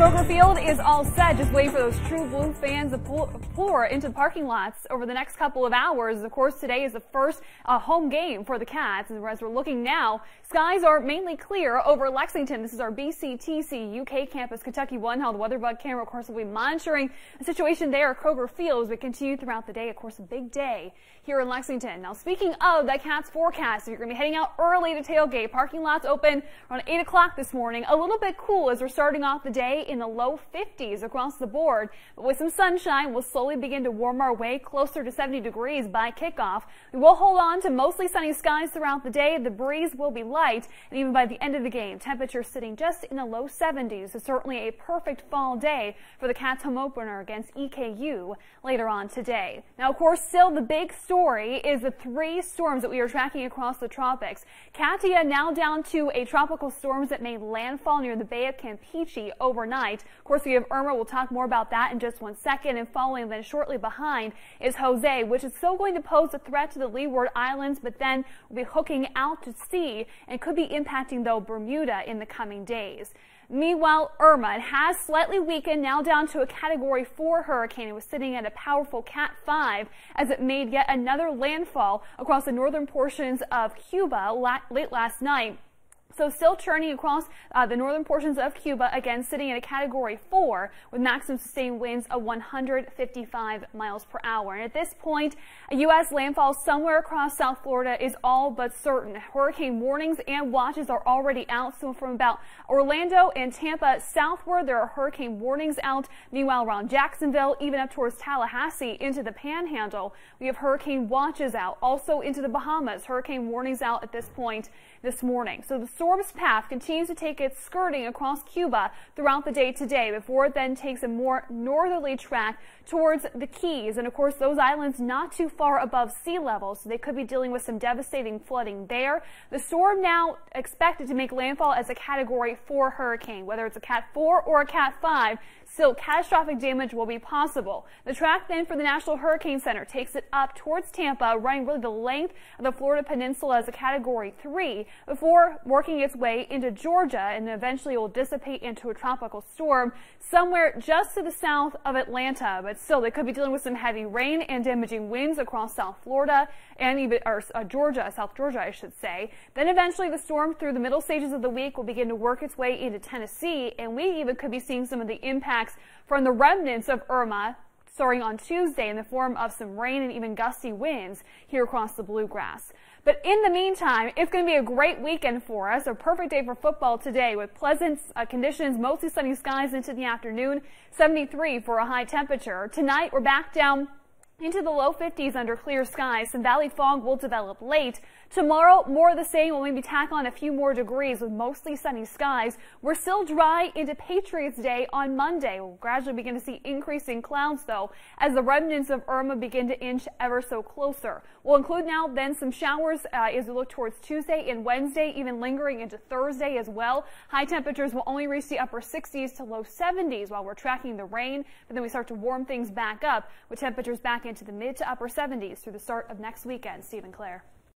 Kroger Field is all set. Just waiting for those true blue fans to pour into the parking lots over the next couple of hours. Of course, today is the first uh, home game for the Cats. And as we're looking now, skies are mainly clear over Lexington. This is our BCTC UK campus, Kentucky One. How the weather bug camera, of course, will be monitoring the situation there at Kroger Field as we continue throughout the day. Of course, a big day here in Lexington. Now, speaking of that Cats forecast, if you're going to be heading out early to tailgate, parking lots open around 8 o'clock this morning. A little bit cool as we're starting off the day in the low 50s across the board. But with some sunshine, we'll slowly begin to warm our way closer to 70 degrees by kickoff. We will hold on to mostly sunny skies throughout the day. The breeze will be light, and even by the end of the game, temperatures sitting just in the low 70s. It's certainly a perfect fall day for the Cats home opener against EKU later on today. Now, of course, still the big story is the three storms that we are tracking across the tropics. Katia now down to a tropical storm that made landfall near the Bay of Campeche overnight tonight. Of course, we have Irma. We'll talk more about that in just one second. And following then shortly behind is Jose, which is still going to pose a threat to the Leeward Islands, but then will be hooking out to sea and could be impacting, though, Bermuda in the coming days. Meanwhile, Irma has slightly weakened, now down to a Category 4 hurricane. It was sitting at a powerful Cat 5 as it made yet another landfall across the northern portions of Cuba late last night. So still churning across uh, the northern portions of Cuba, again sitting at a category 4 with maximum sustained winds of 155 miles per hour. And at this point, a U.S. landfall somewhere across South Florida is all but certain. Hurricane warnings and watches are already out. So from about Orlando and Tampa southward, there are hurricane warnings out. Meanwhile, around Jacksonville, even up towards Tallahassee into the panhandle, we have hurricane watches out. Also into the Bahamas, hurricane warnings out at this point this morning. So the storm's path continues to take its skirting across Cuba throughout the day today before it then takes a more northerly track towards the Keys. And of course, those islands not too far above sea level, so they could be dealing with some devastating flooding there. The storm now expected to make landfall as a Category 4 hurricane, whether it's a Cat 4 or a Cat 5 still catastrophic damage will be possible. The track then for the National Hurricane Center takes it up towards Tampa, running really the length of the Florida Peninsula as a Category 3 before working its way into Georgia and eventually will dissipate into a tropical storm somewhere just to the south of Atlanta. But still, they could be dealing with some heavy rain and damaging winds across South Florida and even or, uh, Georgia, South Georgia, I should say. Then eventually the storm through the middle stages of the week will begin to work its way into Tennessee, and we even could be seeing some of the impacts from the remnants of Irma starting on Tuesday in the form of some rain and even gusty winds here across the bluegrass. But in the meantime, it's going to be a great weekend for us. A perfect day for football today with pleasant uh, conditions, mostly sunny skies into the afternoon, 73 for a high temperature. Tonight, we're back down into the low 50s under clear skies. Some valley fog will develop late. Tomorrow, more of the same. We'll maybe tack on a few more degrees with mostly sunny skies. We're still dry into Patriots Day on Monday. We'll gradually begin to see increasing clouds, though, as the remnants of Irma begin to inch ever so closer. We'll include now then some showers uh, as we look towards Tuesday and Wednesday, even lingering into Thursday as well. High temperatures will only reach the upper 60s to low 70s while we're tracking the rain, but then we start to warm things back up with temperatures back into the mid to upper 70s through the start of next weekend. Stephen Claire.